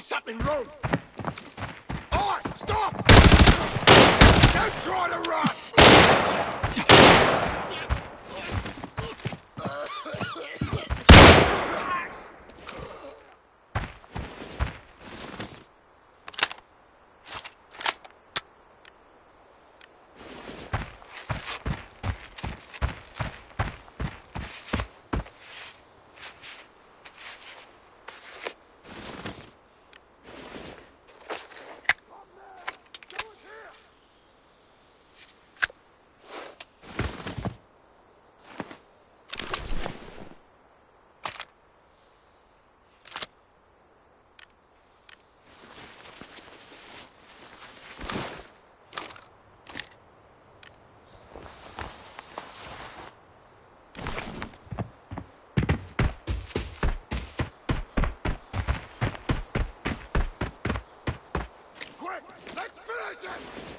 something wrong. Oi, stop! Don't try to run! Let's finish it!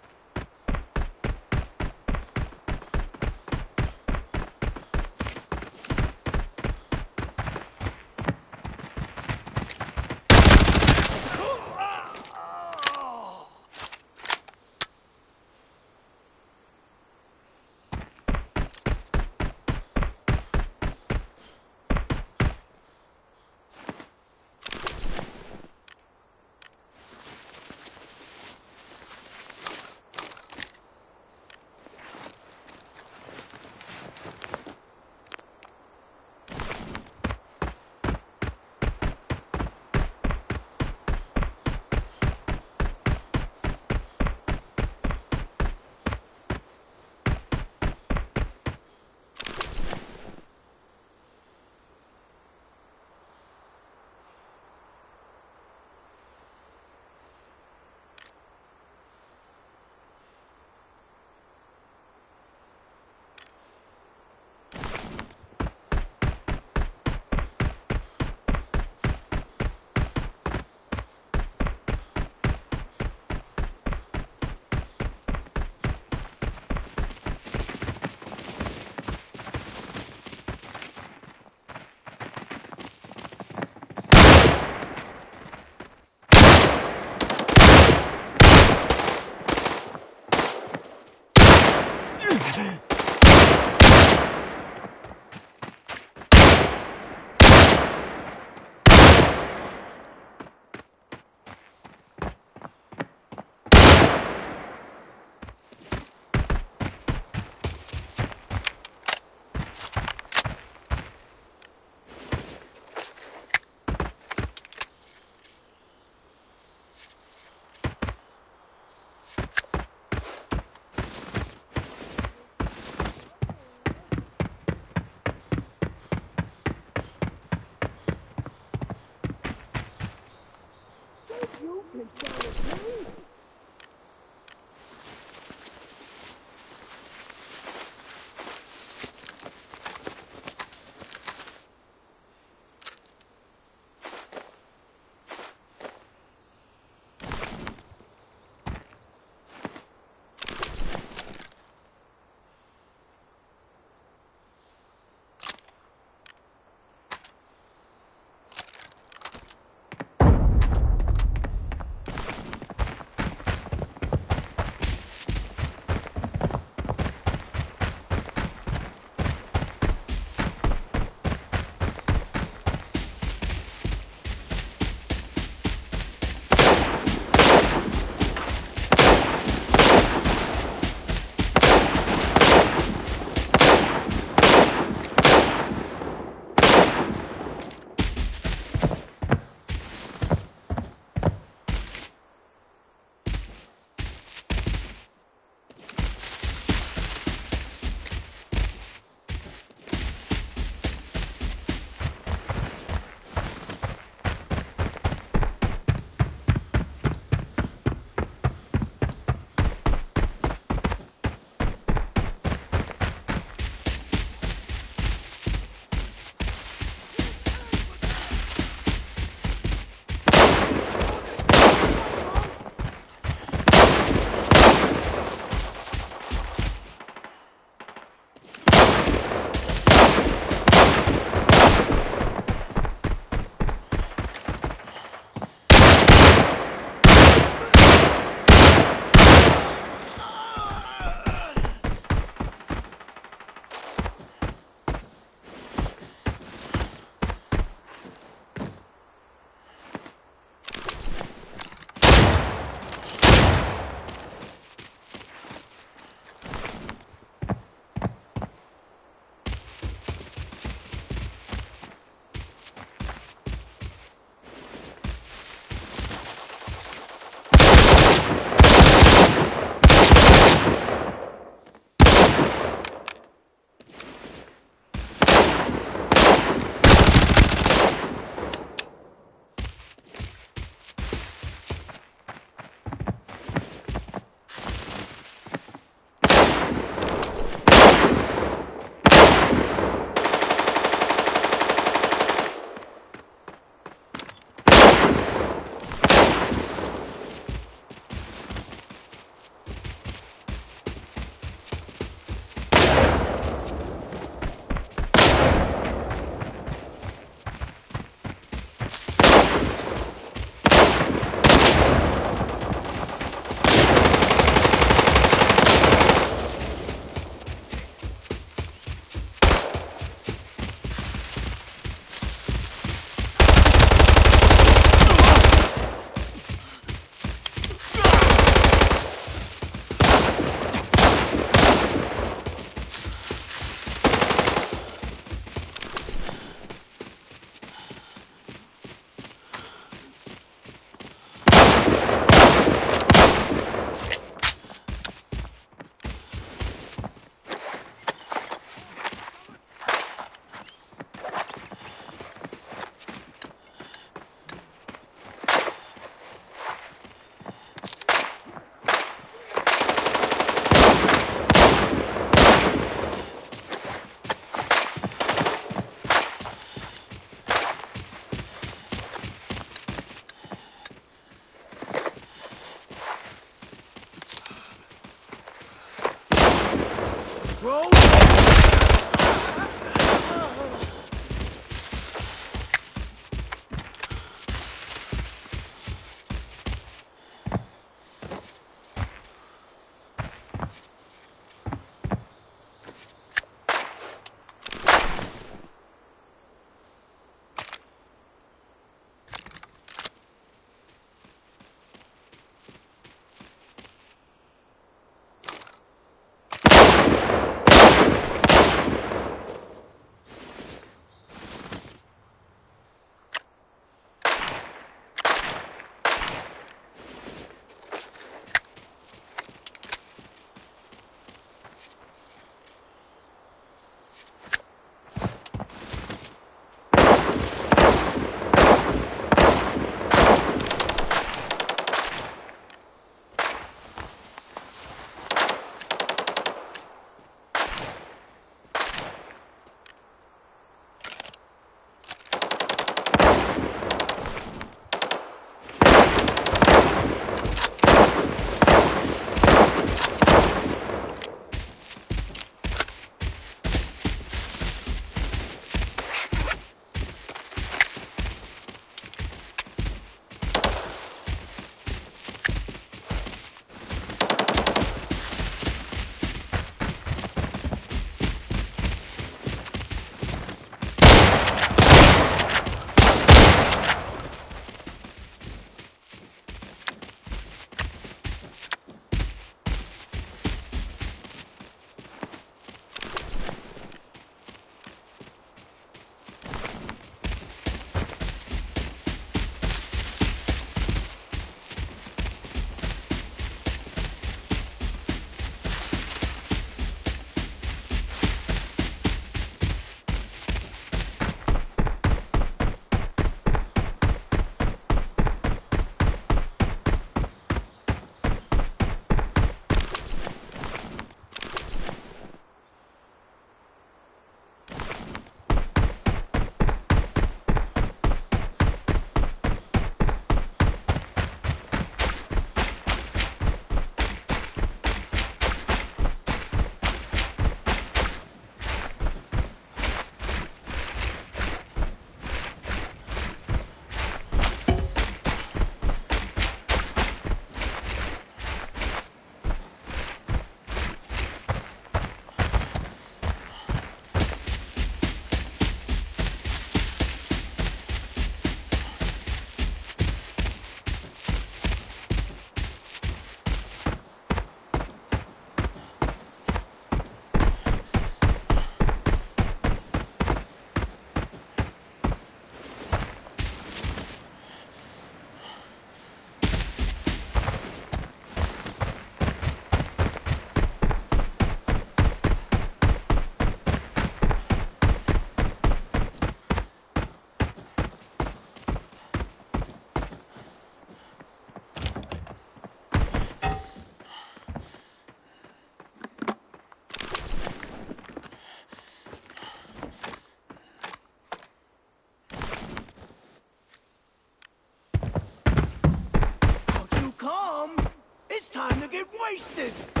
Get wasted.